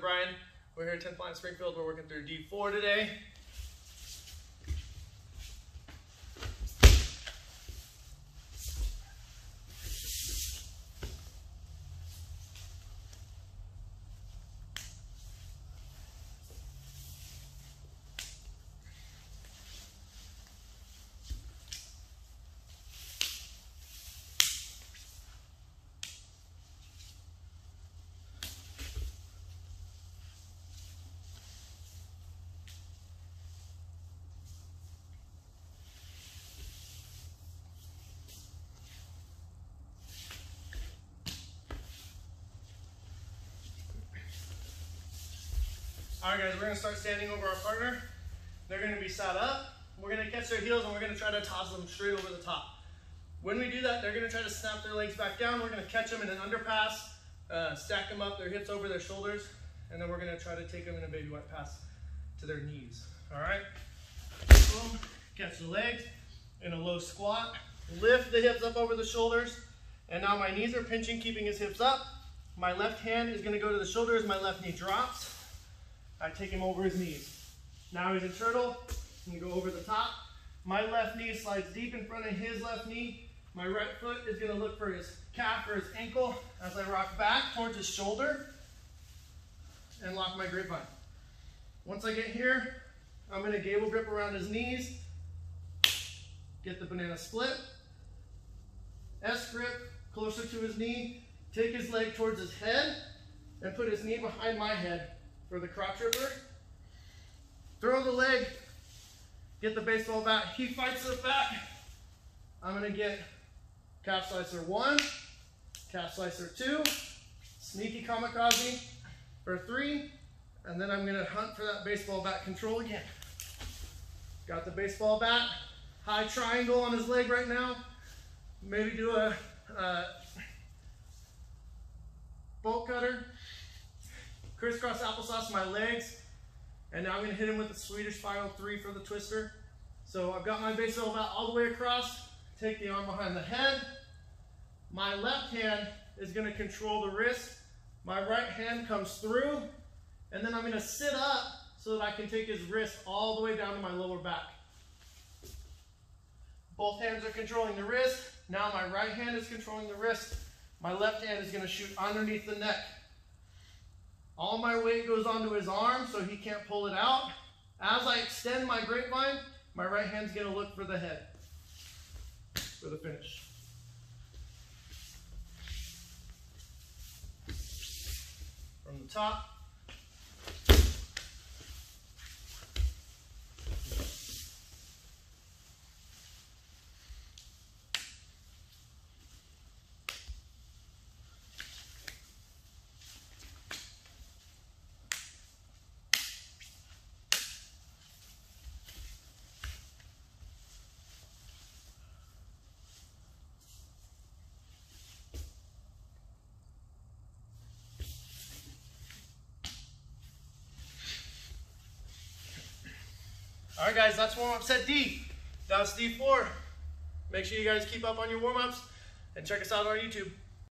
Brian. We're here at 10th Line Springfield. We're working through D4 today. All right, guys, we're gonna start standing over our partner. They're gonna be sat up. We're gonna catch their heels and we're gonna try to toss them straight over the top. When we do that, they're gonna try to snap their legs back down. We're gonna catch them in an underpass, uh, stack them up, their hips over their shoulders, and then we're gonna try to take them in a baby white pass to their knees. All right? Boom, catch the legs in a low squat. Lift the hips up over the shoulders. And now my knees are pinching, keeping his hips up. My left hand is gonna go to the shoulders, my left knee drops. I take him over his knees. Now he's a turtle. I'm gonna go over the top. My left knee slides deep in front of his left knee. My right foot is gonna look for his calf or his ankle as I rock back towards his shoulder and lock my grapevine. Once I get here, I'm gonna gable grip around his knees, get the banana split, S grip closer to his knee, take his leg towards his head, and put his knee behind my head for the crotch ripper. Throw the leg, get the baseball bat. He fights it back. I'm gonna get calf slicer one, calf slicer two, sneaky kamikaze for three, and then I'm gonna hunt for that baseball bat control again. Got the baseball bat, high triangle on his leg right now. Maybe do a, a bolt cutter crisscross applesauce my legs, and now I'm gonna hit him with the Swedish Final Three for the twister. So I've got my baseball bat all the way across, take the arm behind the head. My left hand is gonna control the wrist. My right hand comes through, and then I'm gonna sit up so that I can take his wrist all the way down to my lower back. Both hands are controlling the wrist. Now my right hand is controlling the wrist. My left hand is gonna shoot underneath the neck. All my weight goes onto his arm so he can't pull it out. As I extend my grapevine, my right hand's gonna look for the head for the finish. From the top, All right, guys, that's warm-up set D. That's D4. Make sure you guys keep up on your warm-ups and check us out on YouTube.